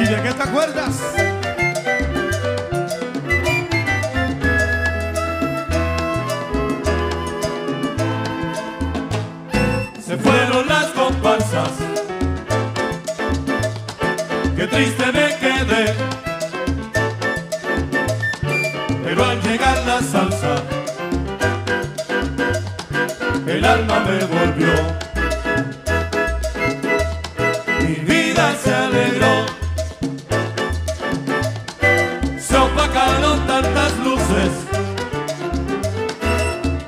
¿Y de qué te acuerdas? Se fueron las comparsas, qué triste me quedé. Pero al llegar la salsa, el alma me volvió. Tantas luces,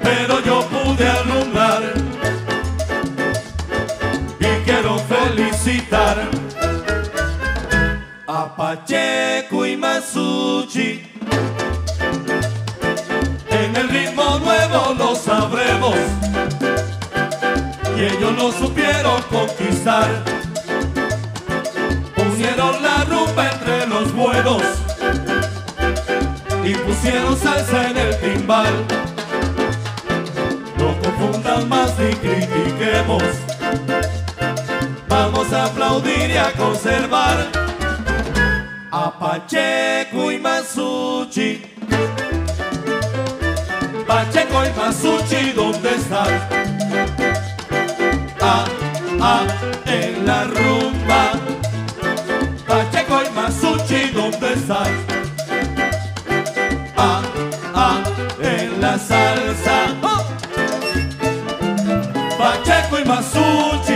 pero yo pude alumbrar y quiero felicitar a Pacheco y Masucci. En el ritmo nuevo lo sabremos y ellos lo supieron conquistar. Pusieron la rumba entre los buenos y pusieron salsa en el timbal. No confundan más ni critiquemos. Vamos a aplaudir y a conservar a Pacheco y Masucci. Pacheco y Masucci, ¿dónde están? Ah, ah. Pacheco e Massuti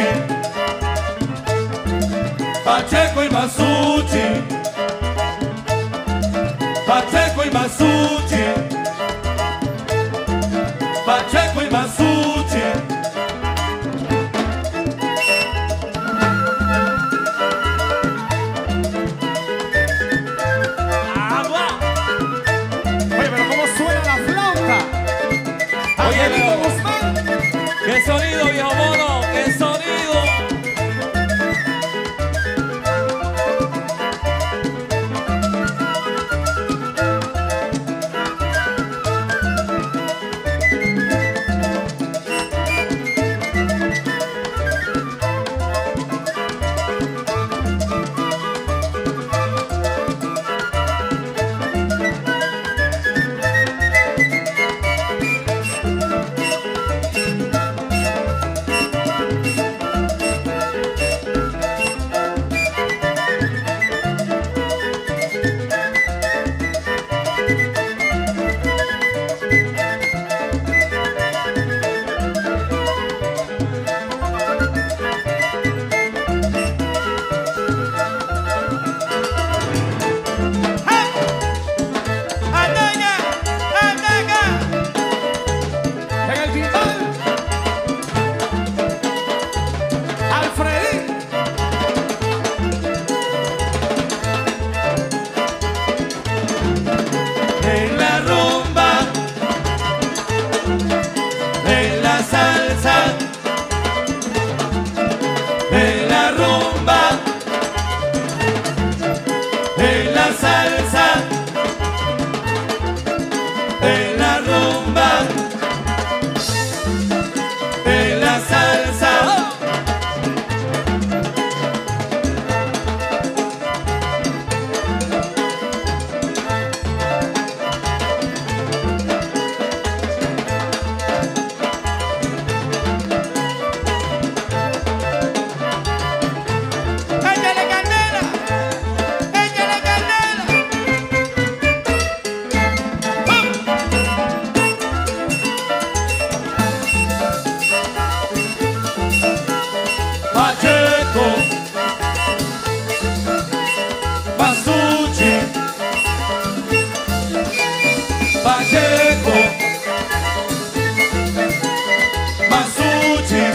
Masudi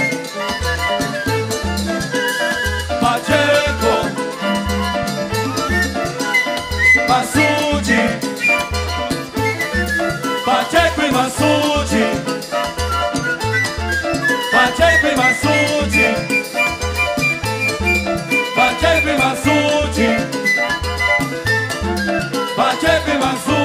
Pacheco. E Masudi